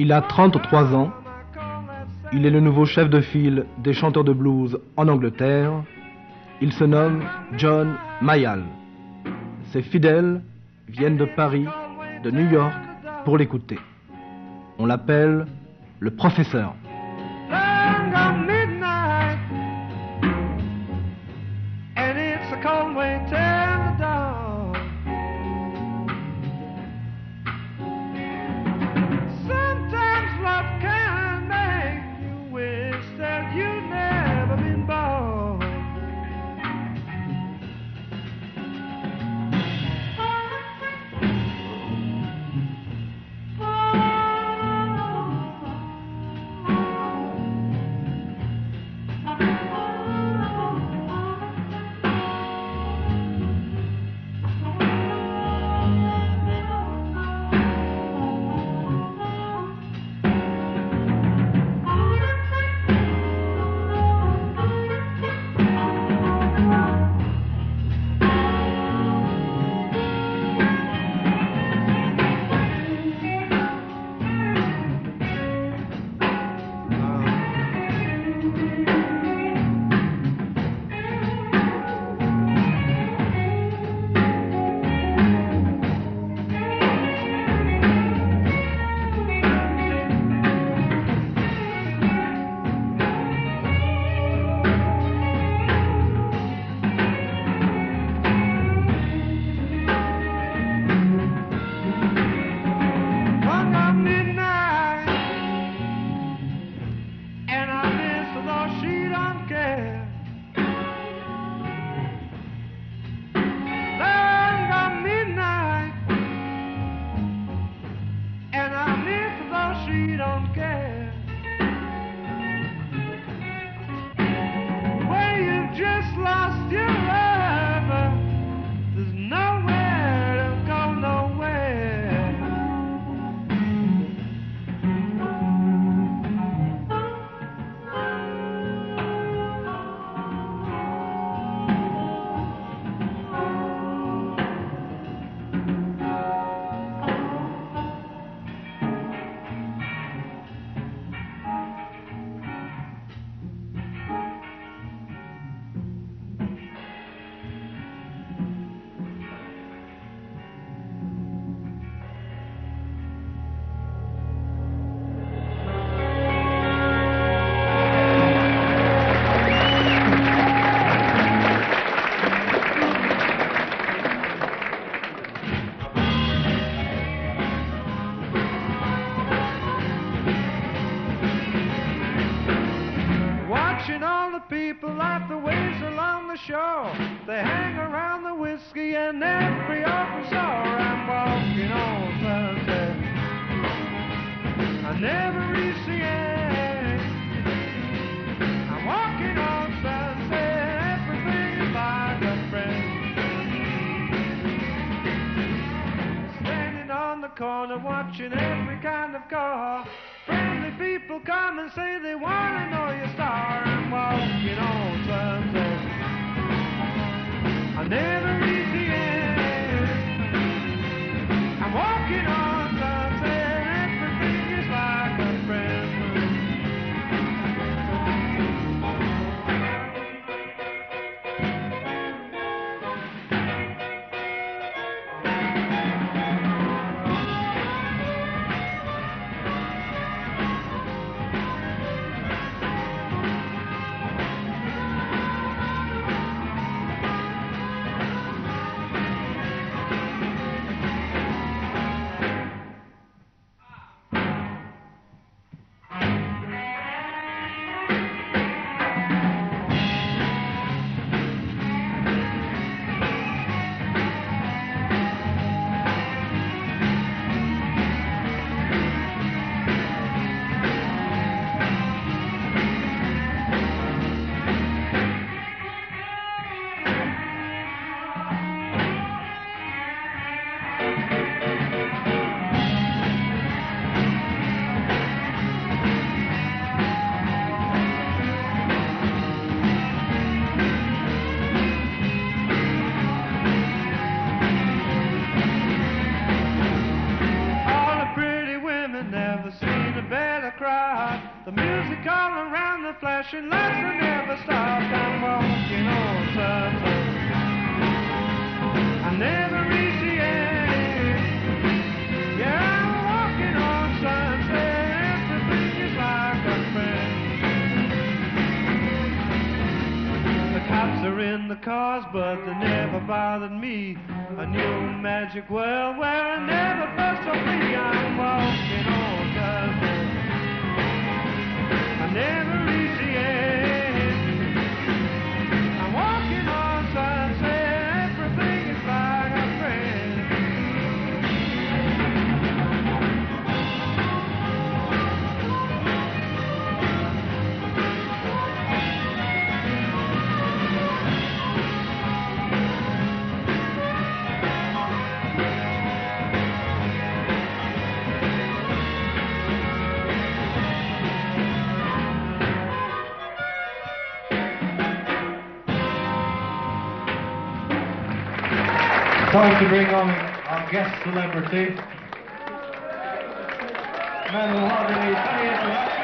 Il a 33 ans. Il est le nouveau chef de file des chanteurs de blues en Angleterre. Il se nomme John Mayall. Ses fidèles viennent de Paris, de New York, pour l'écouter. On l'appelle le professeur. Whiskey and every open sore. I'm walking on sunset. I never reach the end. I'm walking on sunset. Everything is like a friend. Standing on the corner watching every kind of car. Friendly people come and say they want to know your star. I'm walking on sunset. I never bright. The music all around the flashing lights will never stop. I'm walking on sunset. I never reach the end. Yeah, I'm walking on sunset. Everything is like a friend. The cops are in the cars, but they never bothered me. A new magic world where I never felt so free. I'm walking on Time to bring on our guest celebrity. Man needs any introduction.